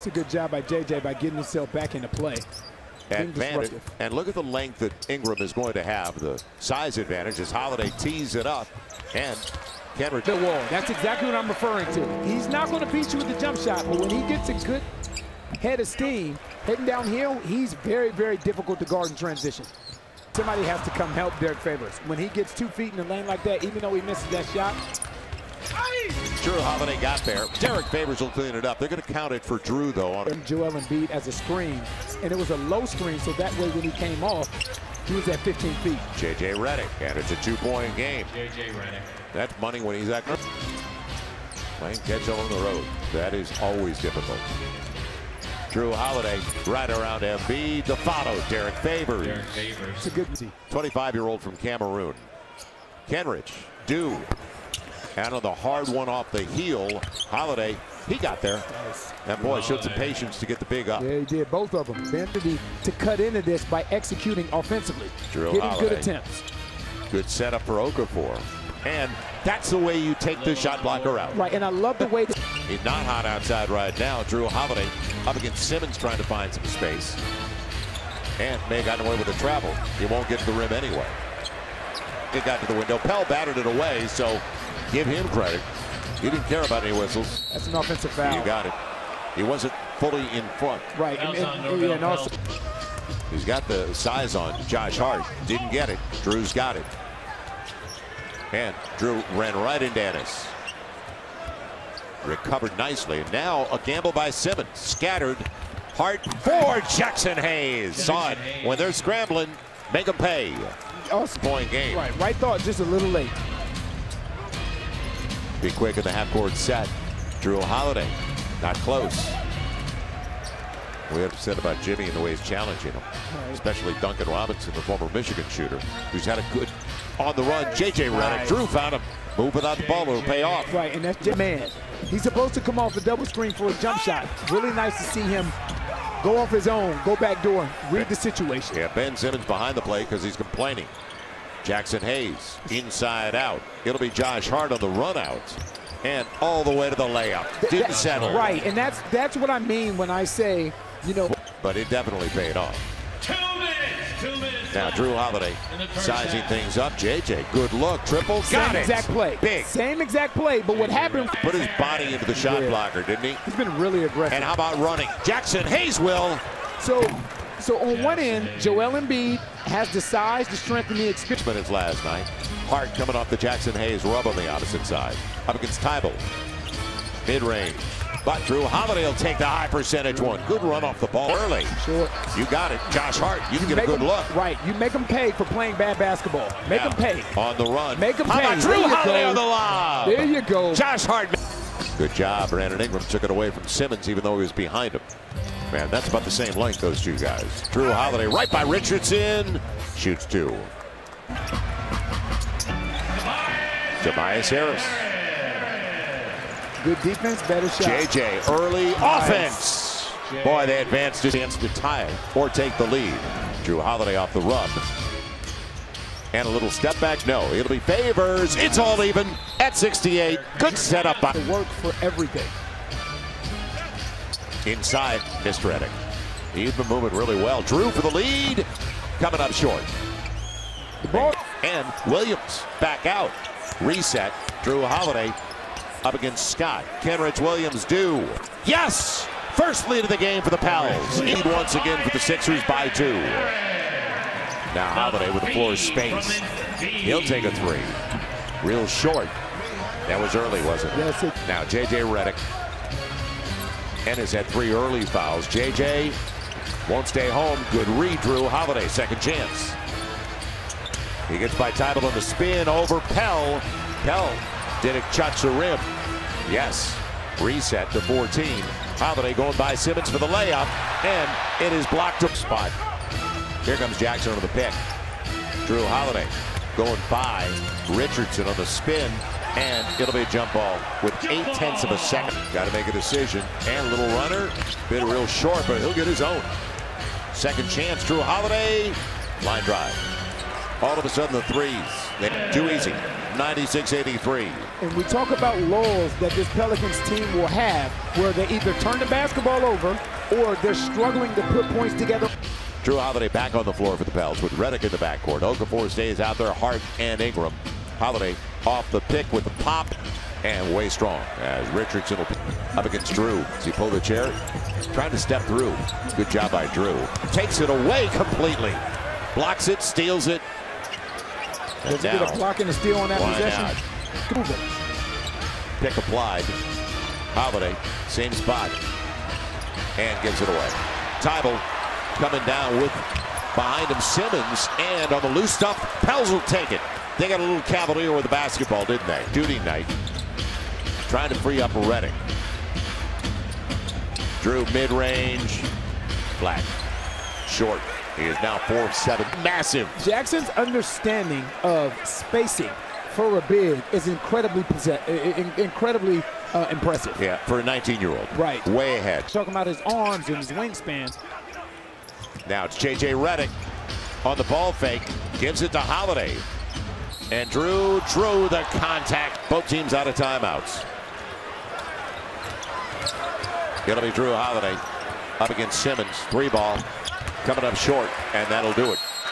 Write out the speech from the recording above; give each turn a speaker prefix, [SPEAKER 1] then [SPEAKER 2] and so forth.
[SPEAKER 1] It's a good job by JJ by getting himself back into play.
[SPEAKER 2] Advantage. And look at the length that Ingram is going to have, the size advantage as Holiday tees it up. And Kenrich.
[SPEAKER 1] The wall. That's exactly what I'm referring to. He's not going to beat you with the jump shot, but when he gets a good head of steam heading downhill, he's very, very difficult to guard in transition. Somebody has to come help Derrick Favors. When he gets two feet in the lane like that, even though he misses that shot,
[SPEAKER 2] Jrue Holiday got there. Derrick Favors will clean it up. They're going to count it for Jrue, though. On
[SPEAKER 1] and Joel Embiid as a screen, and it was a low screen, so that way when he came off, he was at 15 feet.
[SPEAKER 2] J.J. Redick. And it's a two-point game.
[SPEAKER 3] JJ Redick.
[SPEAKER 2] That's money when he's at playing catch up on the road. That is always difficult. Jrue Holiday right around Embiid. The follow, Derrick Favors.
[SPEAKER 3] Derrick Favors.
[SPEAKER 1] It's a good
[SPEAKER 2] 25-year-old from Cameroon. Kenrich, do. And on the hard one off the heel, Holiday, he got there. And boy showed some patience to get the big up.
[SPEAKER 1] Yeah, he did. Both of them. The ability to cut into this by executing offensively.
[SPEAKER 2] Jrue
[SPEAKER 1] Getting
[SPEAKER 2] Holiday.
[SPEAKER 1] good attempts.
[SPEAKER 2] Good setup for Okafor. And that's the way you take the shot blocker out.
[SPEAKER 1] Right, and I love the way that
[SPEAKER 2] He's not hot outside right now. Jrue Holiday up against Simmons trying to find some space. And may have gotten away with the travel. He won't get to the rim anyway. It got to the window. Pell battered it away, so give him credit. He didn't care about any whistles.
[SPEAKER 1] that's an offensive foul.
[SPEAKER 2] You got it. He wasn't fully in front.
[SPEAKER 1] Right, and,
[SPEAKER 3] Fouls
[SPEAKER 1] and, and also,
[SPEAKER 2] He's got the size on. Josh Hart didn't get it. Jrue's got it. And Jrue ran right into Ennis. Recovered nicely. Now a gamble by Simmons. Scattered. Hart for Jaxson Hayes. Saw it. When they're scrambling, make them pay.
[SPEAKER 1] also
[SPEAKER 2] Point game.
[SPEAKER 1] right, right thought just a little late.
[SPEAKER 2] Be quick in the half court set. Jrue Holiday. Not close. We have said about Jimmy and the way he's challenging him, especially Duncan Robinson, the former Michigan shooter, who's had a good on the run. JJ Redick.
[SPEAKER 1] Right.
[SPEAKER 2] Jrue found him. Move without the ball. It'll pay off.
[SPEAKER 1] Right, and that's man. He's supposed to come off the double screen for a jump shot. Really nice to see him go off his own, go back door, read the situation.
[SPEAKER 2] Yeah, Ben Simmons behind the play because he's complaining. Jaxson Hayes inside out. It'll be Josh Hart on the run out. And all the way to the layup. Didn't
[SPEAKER 1] That-
[SPEAKER 2] settle.
[SPEAKER 1] Right, and that's that's what I mean when I say, you know,
[SPEAKER 2] But it definitely paid off.
[SPEAKER 3] Two minutes. Two minutes.
[SPEAKER 2] Now Jrue Holiday
[SPEAKER 3] in the first
[SPEAKER 2] sizing
[SPEAKER 3] half.
[SPEAKER 2] things up. JJ, good look. Triple. Got
[SPEAKER 1] same
[SPEAKER 2] it.
[SPEAKER 1] exact play.
[SPEAKER 2] Big.
[SPEAKER 1] Same exact play, but what happened,
[SPEAKER 2] Put his body into the shot
[SPEAKER 1] Yeah.
[SPEAKER 2] blocker, didn't he?
[SPEAKER 1] he's been really aggressive.
[SPEAKER 2] And how about running? Jaxson Hayes will.
[SPEAKER 1] So, so on one end, Joel Embiid has the size, the strength, and the experience.
[SPEAKER 2] minutes last night. Hart coming off the Jaxson Hayes rub on the opposite side. Up against Thybulle. Mid-range. But Jrue Holiday will take the high percentage one. Good run off the ball early.
[SPEAKER 1] Sure.
[SPEAKER 2] You got it. Josh Hart, you can get a
[SPEAKER 1] Make
[SPEAKER 2] good
[SPEAKER 1] 'em-
[SPEAKER 2] look.
[SPEAKER 1] Right, you make them pay for playing bad basketball. Make them pay.
[SPEAKER 2] On the run.
[SPEAKER 1] Make 'em
[SPEAKER 2] How
[SPEAKER 1] pay.
[SPEAKER 2] about Jrue
[SPEAKER 1] There you
[SPEAKER 2] Holiday
[SPEAKER 1] go.
[SPEAKER 2] on the lob?
[SPEAKER 1] There you go.
[SPEAKER 2] Josh Hart. Good job. Brandon Ingram took it away from Simmons even though he was behind him. Man, that's about the same length, those two guys. Jrue Holiday right by Richardson. Shoots two. Tobias Harris.
[SPEAKER 1] Good defense, better shot.
[SPEAKER 2] JJ early offense. Boy, they advanced a chance to tie it or take the lead. Jrue Holiday off the run. And a little step back. No, it'll be favors. It's all even at 68. Good setup by
[SPEAKER 1] To work for everything.
[SPEAKER 2] Inside Mr. Redick. He's been moving really well. Jrue for the lead. Coming up short.
[SPEAKER 1] The ball.
[SPEAKER 2] And Williams back out. Reset. Jrue Holiday up against Scott. Kenrich Williams do. Yes! First lead of the game for the Pals. Lead once again for the Sixers by two. Now Holiday with the floor space. He'll take a three. Real short. That was early, wasn't it?
[SPEAKER 1] Yes, it,
[SPEAKER 2] Now JJ Redick. Ennis had three early fouls. JJ won't stay home. Good read, Jrue Holiday. Second chance. He gets by Thybulle on the spin over Pell. Pell did it touch the rim? Yes. Reset to 14. Holiday going by Simmons for the layup. And it is blocked up spot. Here comes Jaxson on the pick. Jrue Holiday going by Richardson on the spin. And it'll be a jump ball with eight tenths of a second. Got to make a decision. And a little runner. Been real short, but he'll get his own. Second chance, Jrue Holiday. Line drive. All of a sudden, the threes. They, too easy. 96 83.
[SPEAKER 1] And we talk about lulls that this Pelicans team will have where they either turn the basketball over or they're struggling to put points together.
[SPEAKER 2] Jrue Holiday back on the floor for the Pels with Redick in the backcourt. Okafor stays out there, Hart and Ingram. Holiday off the pick with the pop and way strong as Richardson will up against Jrue. Does he pull the chair? Trying to step through. Good job by Jrue. Takes it away completely. Blocks it, steals it.
[SPEAKER 1] Does he get a block and a steal on that possession?
[SPEAKER 2] Pick applied. Holiday, same spot. And gives it away. Thybulle coming down with behind him Simmons. And on the loose stuff, Pels will take it. They got a little cavalier with the basketball, didn't they? Duty night. Trying to free up Redick. Jrue mid-range. Flat. Short. He is now 4-7. Massive.
[SPEAKER 1] Jaxson's understanding of spacing for a big is incredibly possess- i- i- incredibly uh, impressive.
[SPEAKER 2] Yeah, for a 19-year-old.
[SPEAKER 1] Right.
[SPEAKER 2] Way ahead.
[SPEAKER 1] Talking about his arms and his wingspan.
[SPEAKER 2] Now it's J.J. Redick on the ball fake. Gives it to Holiday. And Jrue drew the contact. Both teams out of timeouts. It'll be Jrue Holiday up against Simmons. Three ball coming up short, and that'll do it.